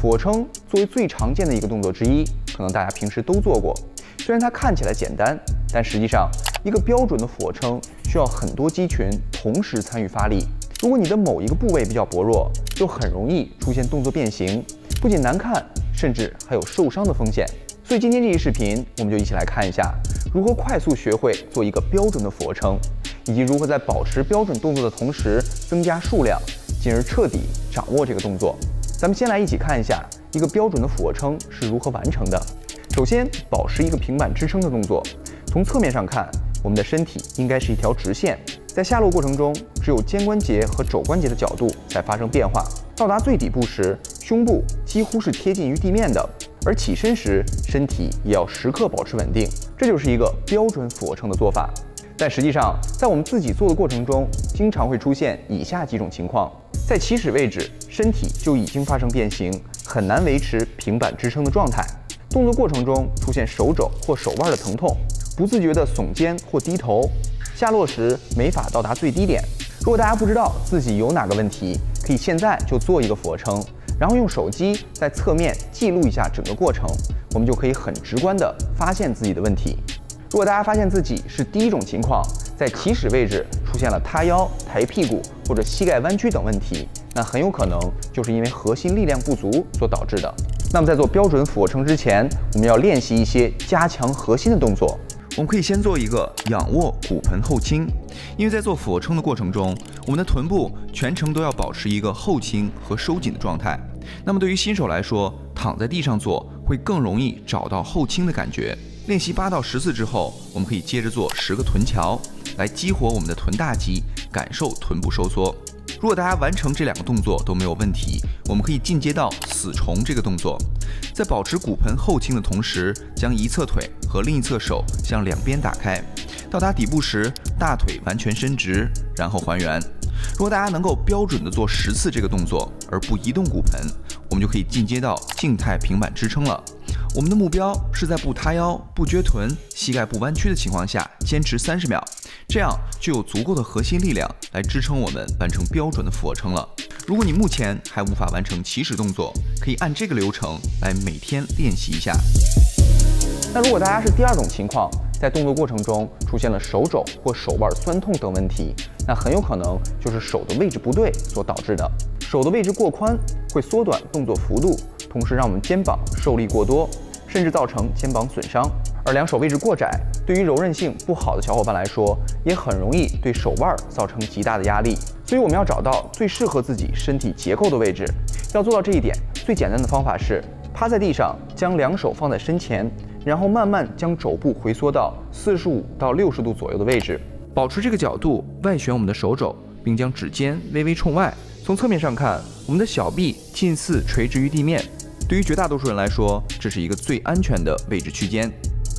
俯卧撑作为最常见的一个动作之一，可能大家平时都做过。虽然它看起来简单，但实际上一个标准的俯卧撑需要很多肌群同时参与发力。如果你的某一个部位比较薄弱，就很容易出现动作变形，不仅难看，甚至还有受伤的风险。所以今天这期视频，我们就一起来看一下如何快速学会做一个标准的俯卧撑，以及如何在保持标准动作的同时增加数量，进而彻底掌握这个动作。咱们先来一起看一下一个标准的俯卧撑是如何完成的。首先，保持一个平板支撑的动作，从侧面上看，我们的身体应该是一条直线。在下落过程中，只有肩关节和肘关节的角度在发生变化。到达最底部时，胸部几乎是贴近于地面的，而起身时，身体也要时刻保持稳定。这就是一个标准俯卧撑的做法。但实际上，在我们自己做的过程中，经常会出现以下几种情况：在起始位置，身体就已经发生变形，很难维持平板支撑的状态；动作过程中出现手肘或手腕的疼痛，不自觉的耸肩或低头。下落时没法到达最低点。如果大家不知道自己有哪个问题，可以现在就做一个俯卧撑，然后用手机在侧面记录一下整个过程，我们就可以很直观的发现自己的问题。如果大家发现自己是第一种情况，在起始位置出现了塌腰、抬屁股或者膝盖弯曲等问题，那很有可能就是因为核心力量不足所导致的。那么在做标准俯卧撑之前，我们要练习一些加强核心的动作。我们可以先做一个仰卧骨盆后倾，因为在做俯卧撑的过程中，我们的臀部全程都要保持一个后倾和收紧的状态。那么对于新手来说，躺在地上做会更容易找到后倾的感觉。练习八到十次之后，我们可以接着做十个臀桥，来激活我们的臀大肌，感受臀部收缩。如果大家完成这两个动作都没有问题，我们可以进阶到死虫这个动作，在保持骨盆后倾的同时，将一侧腿和另一侧手向两边打开，到达底部时，大腿完全伸直，然后还原。如果大家能够标准的做十次这个动作而不移动骨盆，我们就可以进阶到静态平板支撑了。我们的目标是在不塌腰、不撅臀、膝盖不弯曲的情况下，坚持三十秒。这样就有足够的核心力量来支撑我们完成标准的俯卧撑了。如果你目前还无法完成起始动作，可以按这个流程来每天练习一下。那如果大家是第二种情况，在动作过程中出现了手肘或手腕酸痛等问题，那很有可能就是手的位置不对所导致的。手的位置过宽会缩短动作幅度，同时让我们肩膀受力过多，甚至造成肩膀损伤。而两手位置过窄，对于柔韧性不好的小伙伴来说，也很容易对手腕造成极大的压力。所以我们要找到最适合自己身体结构的位置。要做到这一点，最简单的方法是趴在地上，将两手放在身前，然后慢慢将肘部回缩到四十五到六十度左右的位置，保持这个角度，外旋我们的手肘，并将指尖微微冲外。从侧面上看，我们的小臂近似垂直于地面。对于绝大多数人来说，这是一个最安全的位置区间。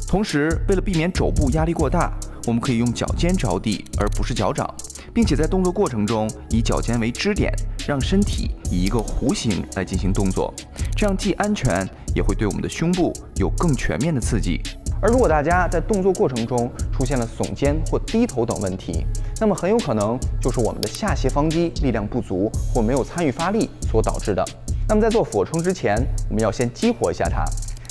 同时，为了避免肘部压力过大，我们可以用脚尖着地，而不是脚掌，并且在动作过程中以脚尖为支点，让身体以一个弧形来进行动作，这样既安全，也会对我们的胸部有更全面的刺激。而如果大家在动作过程中出现了耸肩或低头等问题，那么很有可能就是我们的下斜方肌力量不足或没有参与发力所导致的。那么在做俯卧撑之前，我们要先激活一下它。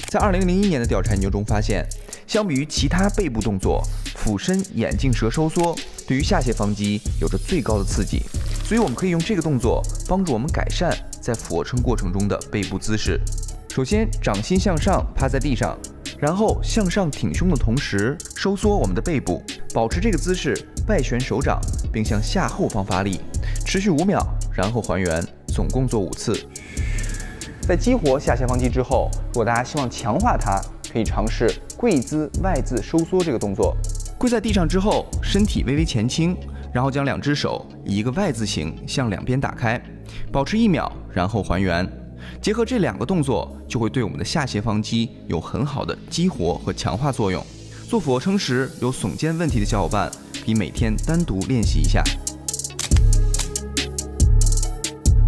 在二零零一年的调查研究中发现。相比于其他背部动作，俯身眼镜蛇收缩对于下斜方肌有着最高的刺激，所以我们可以用这个动作帮助我们改善在俯卧撑过程中的背部姿势。首先，掌心向上趴在地上，然后向上挺胸的同时收缩我们的背部，保持这个姿势，外旋手掌，并向下后方发力，持续五秒，然后还原，总共做五次。在激活下斜方肌之后，如果大家希望强化它，可以尝试跪姿外自收缩这个动作。跪在地上之后，身体微微前倾，然后将两只手以一个 Y 字形向两边打开，保持一秒，然后还原。结合这两个动作，就会对我们的下斜方肌有很好的激活和强化作用。做俯卧撑时有耸肩问题的小伙伴，可以每天单独练习一下。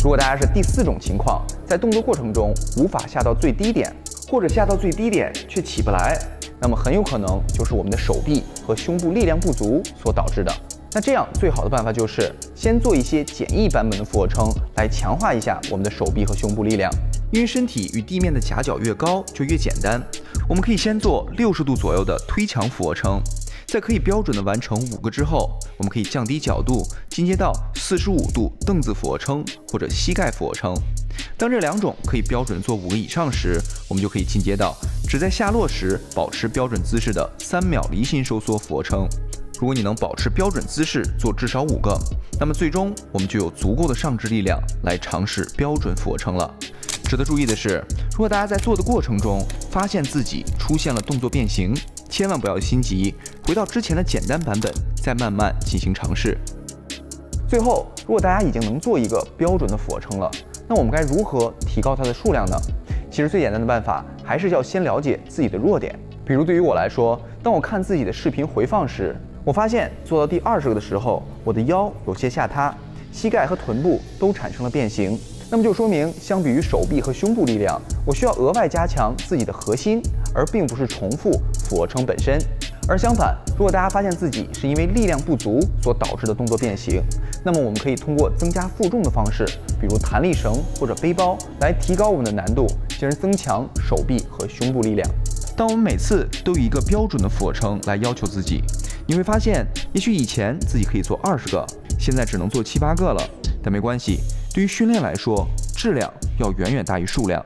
如果大家是第四种情况，在动作过程中无法下到最低点。或者下到最低点却起不来，那么很有可能就是我们的手臂和胸部力量不足所导致的。那这样最好的办法就是先做一些简易版本的俯卧撑，来强化一下我们的手臂和胸部力量。因为身体与地面的夹角越高就越简单。我们可以先做六十度左右的推墙俯卧撑，在可以标准的完成五个之后，我们可以降低角度，进阶到四十五度凳子俯卧撑或者膝盖俯卧撑。当这两种可以标准做五个以上时，我们就可以进阶到只在下落时保持标准姿势的三秒离心收缩俯卧撑。如果你能保持标准姿势做至少五个，那么最终我们就有足够的上肢力量来尝试标准俯卧撑了。值得注意的是，如果大家在做的过程中发现自己出现了动作变形，千万不要心急，回到之前的简单版本，再慢慢进行尝试。最后，如果大家已经能做一个标准的俯卧撑了，那我们该如何提高它的数量呢？其实最简单的办法还是要先了解自己的弱点。比如对于我来说，当我看自己的视频回放时，我发现做到第二十个的时候，我的腰有些下塌，膝盖和臀部都产生了变形。那么就说明，相比于手臂和胸部力量，我需要额外加强自己的核心，而并不是重复俯卧撑本身。而相反，如果大家发现自己是因为力量不足所导致的动作变形，那么我们可以通过增加负重的方式，比如弹力绳或者背包，来提高我们的难度，进而增强手臂和胸部力量。当我们每次都以一个标准的俯卧撑来要求自己，你会发现，也许以前自己可以做二十个，现在只能做七八个了。但没关系，对于训练来说，质量要远远大于数量。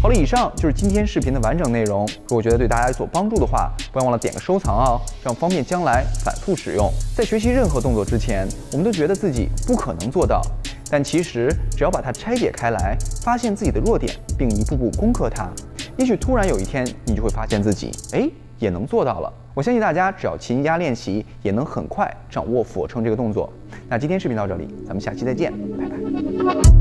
好了，以上就是今天视频的完整内容。如果觉得对大家有所帮助的话，不要忘了点个收藏哦，这样方便将来反复使用。在学习任何动作之前，我们都觉得自己不可能做到，但其实只要把它拆解开来，发现自己的弱点，并一步步攻克它，也许突然有一天，你就会发现自己，哎，也能做到了。我相信大家只要勤加练习，也能很快掌握俯卧撑这个动作。那今天视频到这里，咱们下期再见，拜拜。